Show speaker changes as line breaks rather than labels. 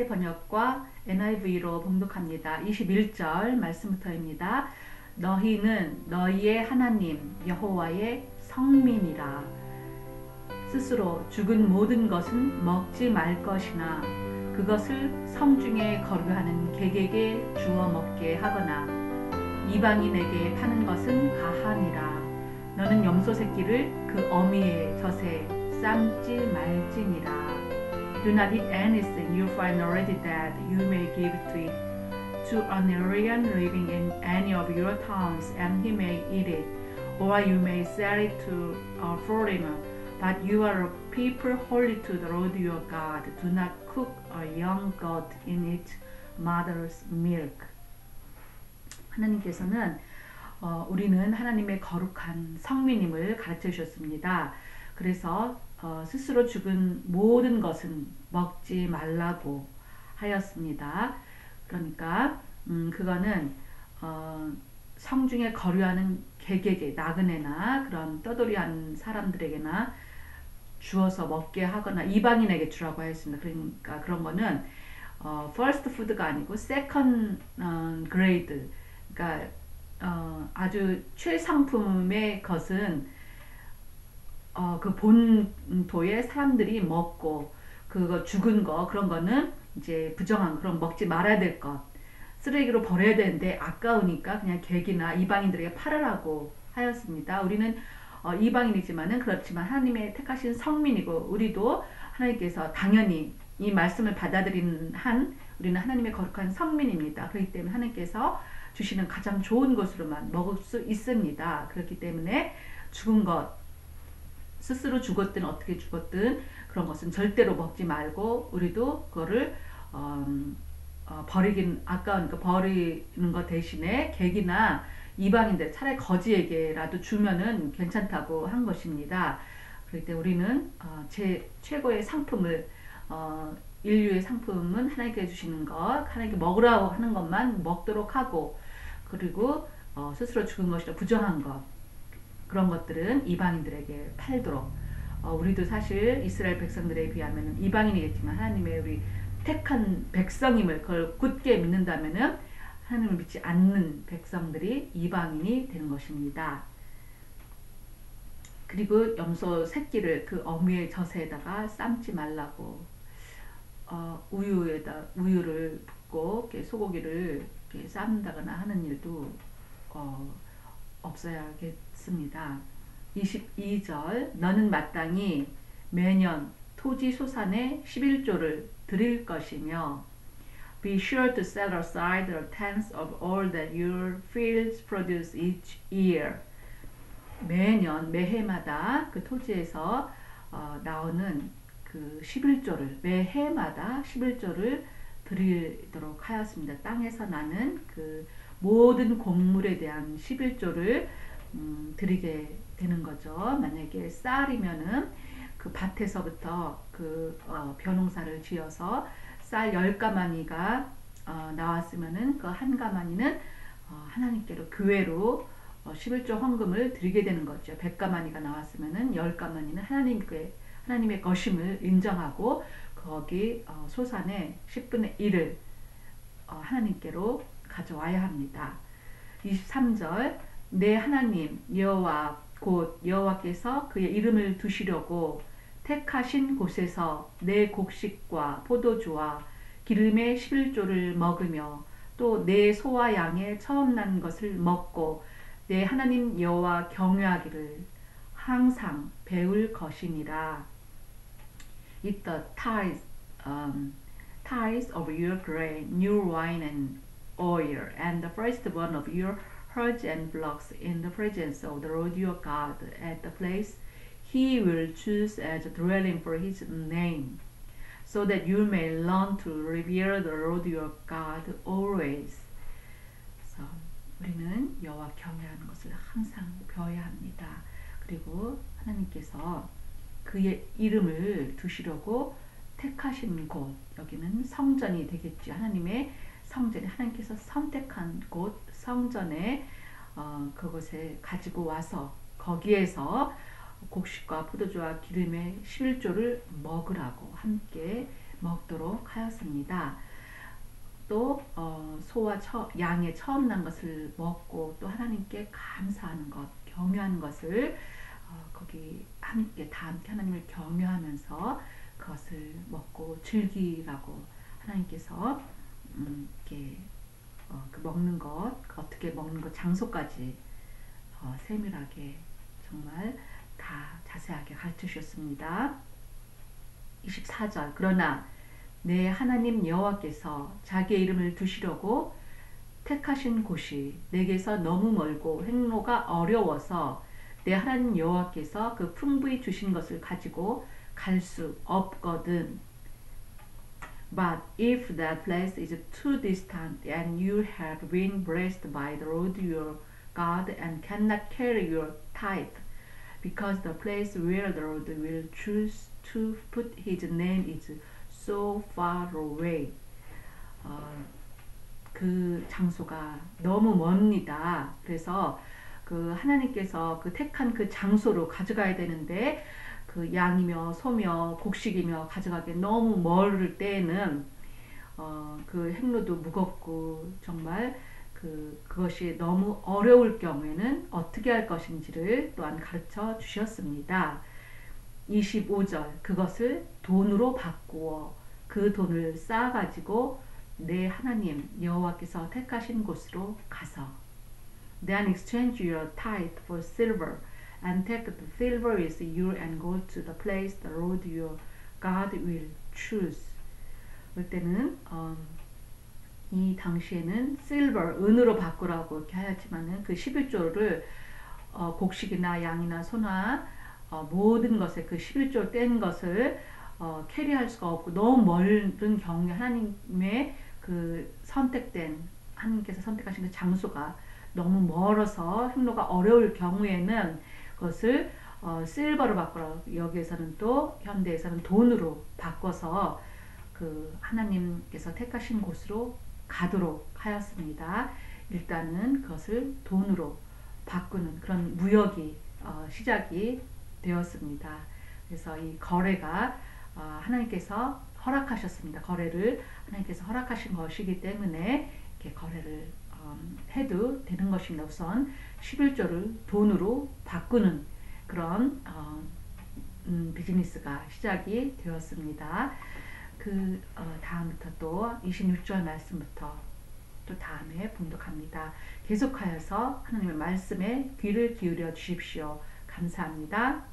새 번역과 NIV로 봉독합니다. 21절 말씀부터입니다. 너희는 너희의 하나님 여호와의 성민이라 스스로 죽은 모든 것은 먹지 말 것이나 그것을 성중에 거류하는 객에게 주어 먹게 하거나 이방인에게 파는 것은 가하니라 너는 염소 새끼를 그 어미의 젖에 삶지 말지니라 Do not eat anything you find already dead you may give it to an alien living in any of your towns and he may eat it or you may sell it to a foreigner but you are a people holy to the Lord your God. Do not cook a young goat in its mother's milk. 하나님께서는 어, 우리는 하나님의 거룩한 성민임을 가르쳐 주셨습니다. 그래서 어, 스스로 죽은 모든 것은 먹지 말라고 하였습니다. 그러니까 음, 그거는 어, 성중에 거류하는 개개개 나그네나 그런 떠돌이한 사람들에게나 주어서 먹게 하거나 이방인에게 주라고 하였습니다. 그러니까 그런 거는 어, first food가 아니고 second 어, grade 그러니까 어, 아주 최상품의 것은 어, 그 본토의 사람들이 먹고 그거 죽은 거 그런 거는 이제 부정한 그런 먹지 말아야 될 것. 쓰레기로 버려야 되는데 아까우니까 그냥 객이나 이방인들에게 팔으라고 하였습니다. 우리는 어, 이방인이지만은 그렇지만 하나님의 택하신 성민이고 우리도 하나님께서 당연히 이 말씀을 받아들이는 한 우리는 하나님의 거룩한 성민입니다. 그렇기 때문에 하나님께서 주시는 가장 좋은 것으로만 먹을 수 있습니다. 그렇기 때문에 죽은 것 스스로 죽었든 어떻게 죽었든 그런 것은 절대로 먹지 말고 우리도 그거를 어, 어, 버리긴 아까우니까 버리는 것 대신에 객이나 이방인들 차라리 거지에게라도 주면은 괜찮다고 한 것입니다. 그럴 때 우리는 어, 제 최고의 상품을 어, 인류의 상품은 하나님께 주시는 것, 하나님께 먹으라고 하는 것만 먹도록 하고 그리고 어, 스스로 죽은 것이라 부정한 것 그런 것들은 이방인들에게 팔도록 어, 우리도 사실 이스라엘 백성들에 비하면 이방인이겠지만 하나님의 우리 택한 백성임을 그걸 굳게 믿는다면은 하나님을 믿지 않는 백성들이 이방인이 되는 것입니다. 그리고 염소 새끼를 그 어미의 젖에다가 삶지 말라고 어, 우유에다 우유를 붓고 소고기를 삶다거나 하는 일도 어, 없어야겠 습니다. 22절 너는 마땅히 매년 토지 소산의 11조를 드릴 것이며 Be sure to set aside a tenth of all that your fields produce each year. 매년 매해마다 그 토지에서 어, 나오는 그 11조를 매해마다 11조를 드리도록 하였습니다. 땅에서 나는 그 모든 곡물에 대한 11조를 음, 드리게 되는 거죠. 만약에 쌀이면은 그 밭에서부터 그 어, 벼농사를 지어서 쌀 10가마니가 어, 나왔으면은 그 한 가마니는 어, 하나님께로 교회로 어, 11조 헌금을 드리게 되는 거죠. 100가마니가 나왔으면은 10가마니는 하나님께 하나님의 것임을 인정하고 거기 어, 소산의 10분의 1을 어, 하나님께로 가져와야 합니다. 23절 내 하나님 여호와 곧 여호와께서 그의 이름을 두시려고 택하신 곳에서 내 곡식과 포도주와 기름의 11조를 먹으며 또 내 소와 양의 처음 난 것을 먹고 내 하나님 여호와 경외하기를 항상 배울 것이니라. Eat the tithes, um, tithes of your grain, new wine and oil, and the firstborn of your herds and flocks in the presence of the Lord your God at the place he will choose as a dwelling for his name, so that you may learn to revere the Lord your God always. 그래서 우리는 여호와 경외하는 것을 항상 배워야 합니다. 그리고 하나님께서 그의 이름을 두시려고 택하신 곳 여기는 성전이 되겠지 하나님의 성전이 하나님께서 선택한 곳 성전에 어, 그곳에 가지고 와서 거기에서 곡식과 포도주와 기름의 11조를 먹으라고 함께 먹도록 하였습니다. 또 어, 소와 처, 양의 처음 난 것을 먹고 또 하나님께 감사하는 것, 경유하는 것을 어, 거기 함께 다 함께 하나님을 경유하면서 그것을 먹고 즐기라고 하나님께서 음, 이렇게 어, 그 먹는 것 어떻게 먹는 것 장소까지 어, 세밀하게 정말 다 자세하게 가르쳐 주셨습니다. 24절 그러나 내 하나님 여호와께서 자기의 이름을 두시려고 택하신 곳이 내게서 너무 멀고 행로가 어려워서 내 하나님 여호와께서 그 풍부히 주신 것을 가지고 갈 수 없거든. But if that place is too distant and you have been blessed by the Lord your God and cannot carry your tithe, because the place where the Lord will choose to put his name is so far away. 어, 그 장소가 너무 먼니다. 그래서 그 하나님께서 그 택한 그 장소로 가져가야 되는데 그 양이며 소며 곡식이며 가져가기 너무 멀을 때에는 어, 그 행로도 무겁고 정말 그 그것이 너무 어려울 경우에는 어떻게 할 것인지를 또한 가르쳐 주셨습니다. 25절 그것을 돈으로 바꾸어 그 돈을 쌓아 가지고 내 하나님 여호와께서 택하신 곳으로 가서 Then exchange your tithe for silver and take the silver is your and go to the place the Lord your God will choose. 그때는 어, 이 당시에는 silver 은으로 바꾸라고 이렇게 하였지만은 그 11조를 어, 곡식이나 양이나 소나 어, 모든 것에 그 11조 뗀 것을 어, 캐리할 수가 없고 너무 멀은 경우에 하나님의 그 선택된 하나님께서 선택하신 그 장소가 너무 멀어서 행로가 어려울 경우에는 그것을 어, 실버로 바꾸라 여기에서는 또 현대에서는 돈으로 바꿔서 그 하나님께서 택하신 곳으로 가도록 하였습니다. 일단은 그것을 돈으로 바꾸는 그런 무역이 어, 시작이 되었습니다. 그래서 이 거래가 어, 하나님께서 허락하셨습니다. 거래를 하나님께서 허락하신 것이기 때문에 이렇게 거래를 음, 해도 되는 것입니다. 우선 11조를 돈으로 바꾸는 그런 어, 음, 비즈니스가 시작이 되었습니다. 그 어, 다음부터 또 26절 말씀부터 또 다음에 봉독합니다. 계속하여서 하나님의 말씀에 귀를 기울여 주십시오. 감사합니다.